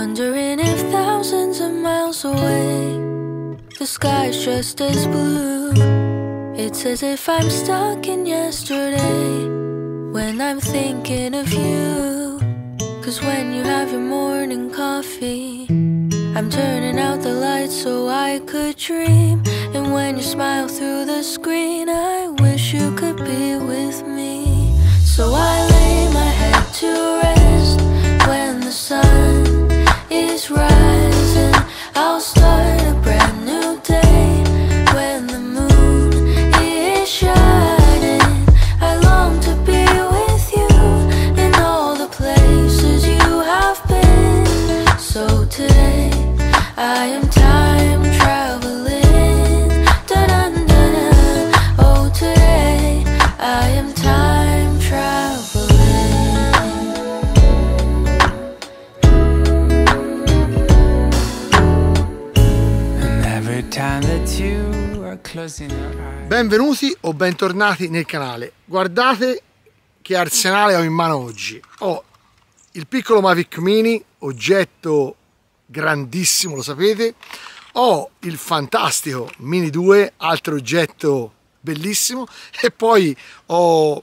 Wondering if thousands of miles away the sky's just as blue. It's as if I'm stuck in yesterday when I'm thinking of you. Cause when you have your morning coffee, I'm turning out the lights so I could dream. And when you smile through the screen, I wish you could be with me. So I lay my head to rest Benvenuti o bentornati nel canale. Guardate che arsenale ho in mano oggi. Ho il piccolo Mavic Mini, oggetto grandissimo, lo sapete. Ho il fantastico Mini 2, altro oggetto bellissimo. E poi ho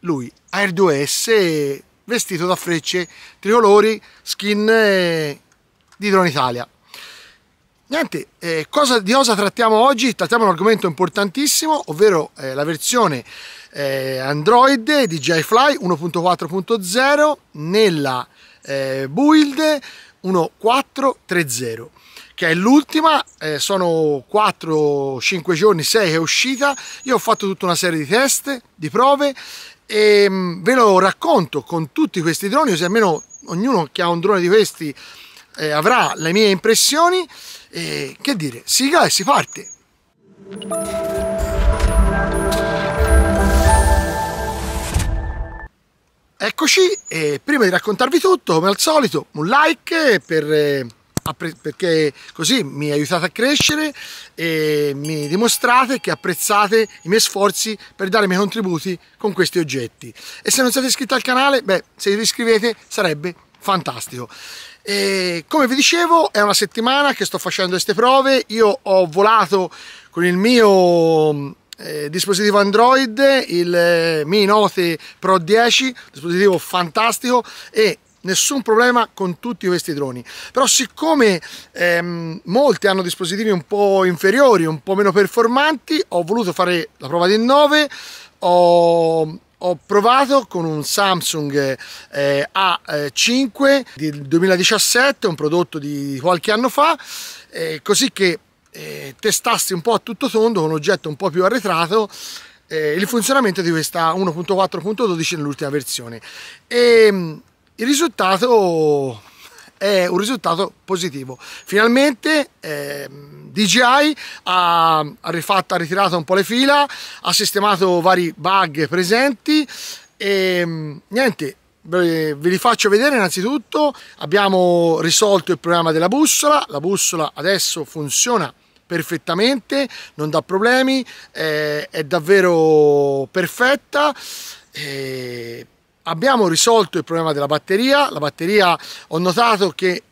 lui, Air 2S, vestito da frecce tricolori, skin eh, di Drone Italia. Niente, eh, cosa, di cosa trattiamo oggi? Trattiamo un argomento importantissimo, ovvero eh, la versione eh, Android DJI Fly 1.4.0 nella eh, build 1430 che è l'ultima, eh, sono 4-5 giorni, 6 che è uscita, io ho fatto tutta una serie di test, di prove e mh, ve lo racconto con tutti questi droni, così almeno ognuno che ha un drone di questi eh, avrà le mie impressioni. E che dire, sigla e si parte. Eccoci, e prima di raccontarvi tutto, come al solito, un like per, eh, perché così mi aiutate a crescere e mi dimostrate che apprezzate i miei sforzi per dare i miei contributi con questi oggetti. E se non siete iscritti al canale, beh, se vi iscrivete sarebbe fantastico. E come vi dicevo, è una settimana che sto facendo queste prove. Io ho volato con il mio eh, dispositivo Android, il eh, Mi Note Pro 10, dispositivo fantastico e nessun problema con tutti questi droni. Però siccome ehm, molti hanno dispositivi un po' inferiori, un po' meno performanti, ho voluto fare la prova del 9, ho ho provato con un Samsung eh, A5 del 2017, un prodotto di qualche anno fa, eh, così che eh, testassi un po' a tutto tondo un oggetto un po' più arretrato eh, il funzionamento di questa 1.4.12 nell'ultima versione. E mh, il risultato è un risultato positivo. Finalmente eh, DJI ha, ha, rifatto, ha ritirato un po' le fila, ha sistemato vari bug presenti e niente, ve li faccio vedere innanzitutto. Abbiamo risolto il problema della bussola, la bussola adesso funziona perfettamente, non dà problemi, eh, è davvero perfetta. Eh, abbiamo risolto il problema della batteria la batteria ho notato che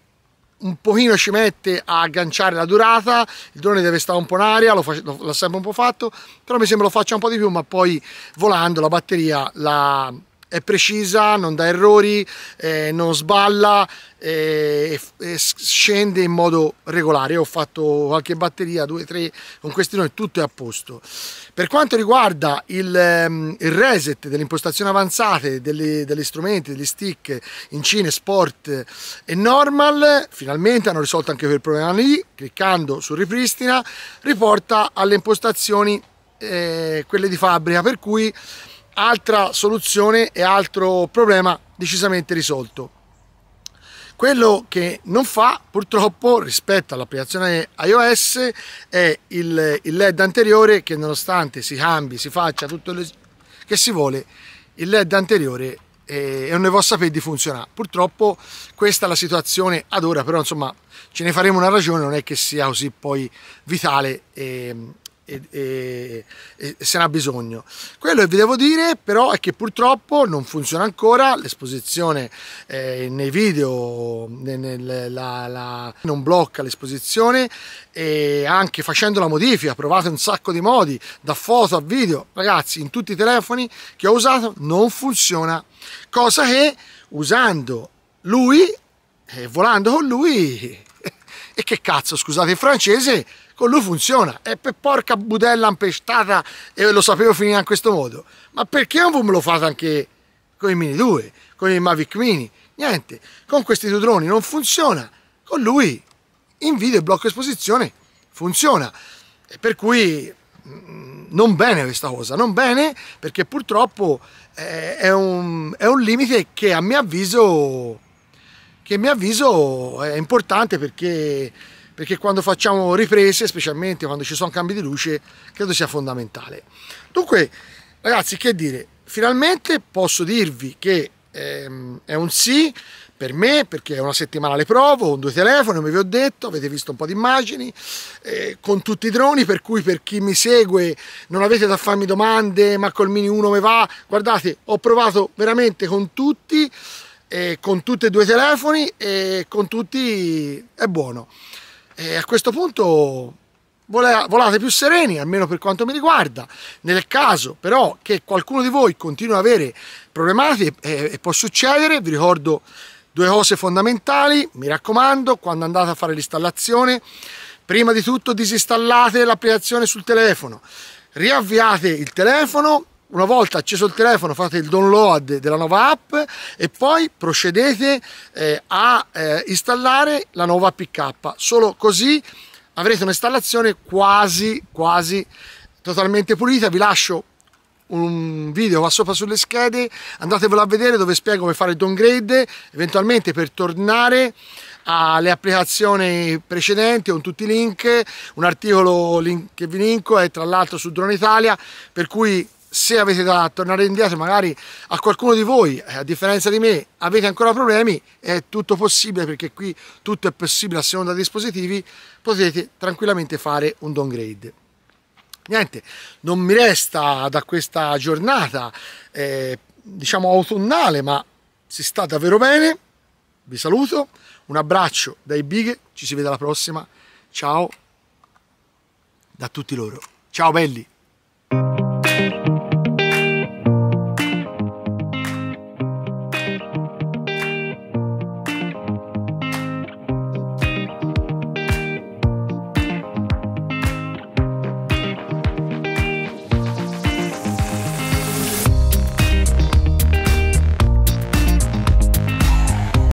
un pochino ci mette a agganciare la durata il drone deve stare un po' in aria l'ho sempre un po' fatto però mi sembra lo faccia un po' di più ma poi volando la batteria la, è precisa, non dà errori, eh, non sballa eh, e scende in modo regolare. Ho fatto qualche batteria, due, tre, con questi droni tutto è a posto. Per quanto riguarda il, um, il reset delle impostazioni avanzate degli, degli strumenti, degli stick in Cine, Sport e Normal, finalmente hanno risolto anche quel problema lì, cliccando su ripristina, riporta alle impostazioni eh, quelle di fabbrica, per cui altra soluzione e altro problema decisamente risolto. Quello che non fa purtroppo rispetto all'applicazione iOS è il, il, LED anteriore che nonostante si cambi, si faccia tutto le, che si vuole, il LED anteriore è, non ne può sapere di funzionare. Purtroppo questa è la situazione ad ora, però insomma ce ne faremo una ragione, non è che sia così poi vitale e, e, e, e, se ne ha bisogno. Quello che vi devo dire però è che purtroppo non funziona ancora l'esposizione eh, nei video, nel, nel, la, la, non blocca l'esposizione e anche facendo la modifica, provate un sacco di modi, da foto a video, ragazzi in tutti i telefoni che ho usato non funziona, cosa che usando lui, eh, volando con lui, e che cazzo scusate il francese, con lui funziona. E per porca budella impestata e lo sapevo finire in questo modo. Ma perché non me lo fate anche con i Mini 2, con i Mavic Mini? Niente, con questi due droni non funziona. Con lui in video blocco esposizione funziona. E per cui mm, non bene questa cosa, non bene perché purtroppo eh, è un, è un limite che a mio avviso che a mio avviso è importante perché perché quando facciamo riprese, specialmente quando ci sono cambi di luce, credo sia fondamentale. Dunque, ragazzi, che dire, finalmente posso dirvi che ehm, è un sì per me, perché è una settimana le provo, ho due telefoni, come vi ho detto, avete visto un po' di immagini, eh, con tutti i droni, per cui per chi mi segue non avete da farmi domande, ma col Mini 1 mi va, guardate, ho provato veramente con tutti, eh, con tutti e due i telefoni e con tutti è buono. E a questo punto volate più sereni, almeno per quanto mi riguarda. Nel caso però che qualcuno di voi continui ad avere problematiche, e, e può succedere, vi ricordo due cose fondamentali, mi raccomando, quando andate a fare l'installazione, prima di tutto disinstallate l'applicazione sul telefono, riavviate il telefono, una volta acceso il telefono fate il download della nuova app e poi procedete eh, a eh, installare la nuova APK. Solo così avrete un'installazione quasi, quasi totalmente pulita. Vi lascio un video qua sopra sulle schede, andatevelo a vedere dove spiego come fare il downgrade, eventualmente per tornare alle applicazioni precedenti con tutti i link, un articolo link che vi linko è tra l'altro su Drone Italia, per cui se avete da tornare indietro magari a qualcuno di voi, eh, a differenza di me, avete ancora problemi, è tutto possibile perché qui tutto è possibile a seconda dei dispositivi, potete tranquillamente fare un downgrade. Niente, non mi resta da questa giornata, eh, diciamo autunnale, ma si sta davvero bene. Vi saluto, un abbraccio dai big, ci si vede alla prossima. Ciao da tutti loro. Ciao belli!